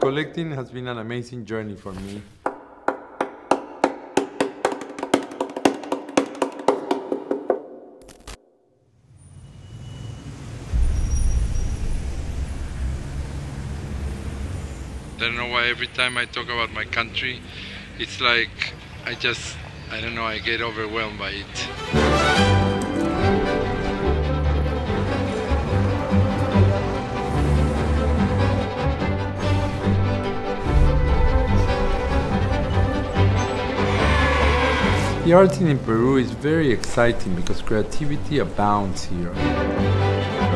Collecting has been an amazing journey for me. I don't know why every time I talk about my country, it's like I just, I don't know, I get overwhelmed by it. The art in Peru is very exciting because creativity abounds here.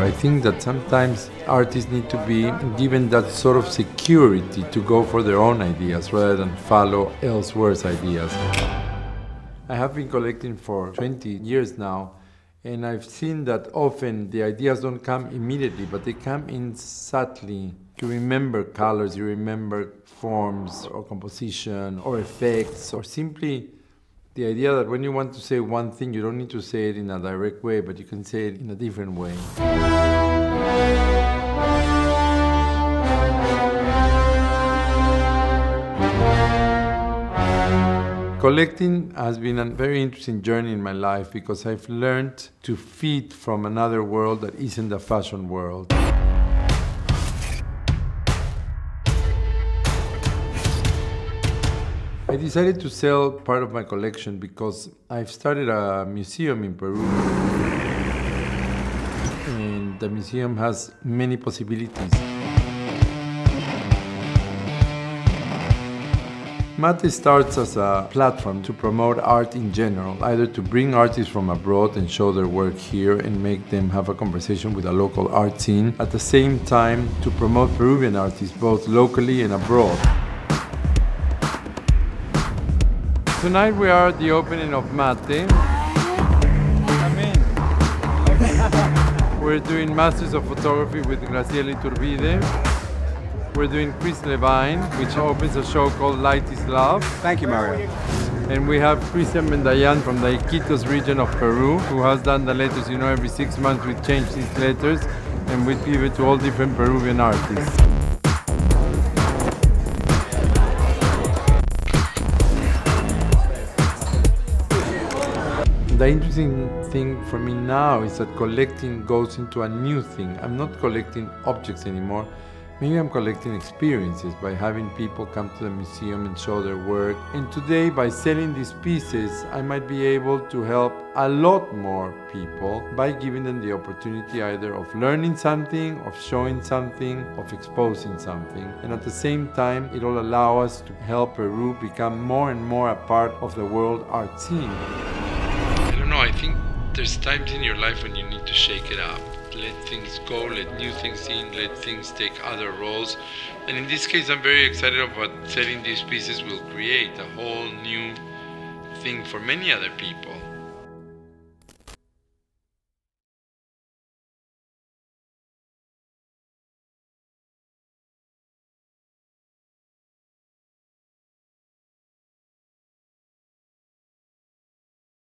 I think that sometimes artists need to be given that sort of security to go for their own ideas rather than follow elsewhere's ideas. I have been collecting for 20 years now, and I've seen that often the ideas don't come immediately, but they come in subtly. You remember colors, you remember forms or composition or effects, or simply the idea that when you want to say one thing, you don't need to say it in a direct way, but you can say it in a different way. Collecting has been a very interesting journey in my life because I've learned to feed from another world that isn't the fashion world. I decided to sell part of my collection because I've started a museum in Peru. And the museum has many possibilities. Mate starts as a platform to promote art in general, either to bring artists from abroad and show their work here and make them have a conversation with a local art scene, at the same time to promote Peruvian artists both locally and abroad. Tonight we are at the opening of Mate. Come in. We're doing Masters of Photography with Graciela Iturbide. We're doing Chris Levine, which opens a show called Light is Love. Thank you, Mario. And we have Christian Bendayán from the Iquitos region of Peru, who has done the letters. You know, every six months we change these letters and we give it to all different Peruvian artists. The interesting thing for me now is that collecting goes into a new thing. I'm not collecting objects anymore. Maybe I'm collecting experiences by having people come to the museum and show their work. And today, by selling these pieces, I might be able to help a lot more people by giving them the opportunity either of learning something, of showing something, of exposing something. And at the same time, it will allow us to help Peru become more and more a part of the world art scene. Think there's times in your life when you need to shake it up. Let things go, let new things in, let things take other roles. And in this case, I'm very excited about selling these pieces will create a whole new thing for many other people.